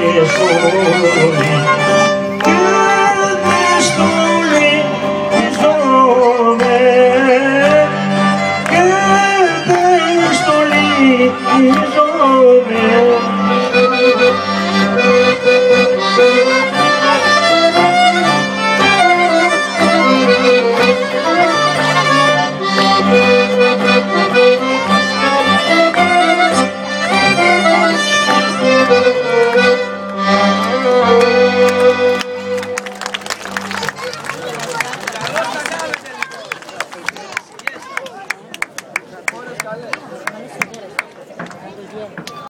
别说你